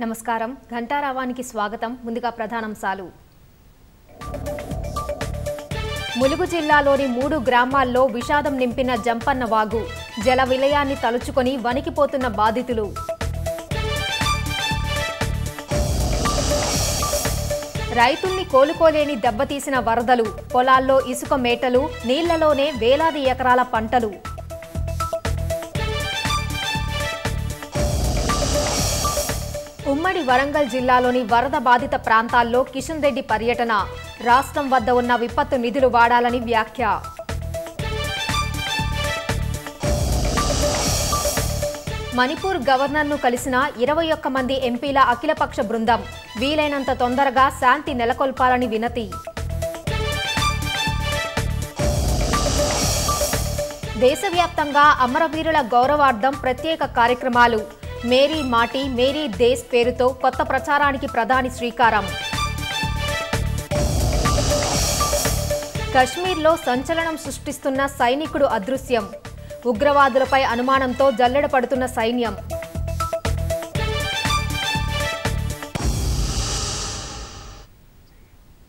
నమస్కారం. ఘంటారావానికి స్వాగతం. ముందుగా ప్రధానాంశాలు. ములుగు జిల్లాలోని మూడు గ్రామాల్లో విషాదం నింపిన జంపన్న వాగు. జల విలయాన్ని తలుచుకొని వణికిపోతున్న బాధితులు. రైతుల్ని కోలుకోలేని దెబ్బతీసిన వరదలు. పొలాల్లో ఇసుక మేటలు నీళ్ళలోనే వేలాది ఎకరాల పంటలు. ఉమ్మడి వరంగల్ జిల్లాలోని వరద బాధిత ప్రాంతాల్లో కిషన్ రెడ్డి పర్యటన. రాష్ట్రం వద్ద ఉన్న విపత్తు నిధులు వాడాలని వ్యాఖ్య. మణిపూర్ గవర్నర్ను కలిసిన ఇరవై ఒక్క మంది ఎంపీల అఖిలపక్ష బృందం వీలైనంత తొందరగా శాంతి నెలకొల్పాలని వినతి. దేశవ్యాప్తంగా అమరవీరుల గౌరవార్థం ప్రత్యేక కార్యక్రమాలు. మేరీ మాటి మేరీ దేశ్ పేరుతో కొత్త ప్రచారానికి ప్రధాని శ్రీకారం. కశ్మీర్లో సంచలనం సృష్టిస్తున్న సైనికుడు అదృశ్యం. ఉగ్రవాదులపై అనుమానంతో జల్లెడ పడుతున్న సైన్యం.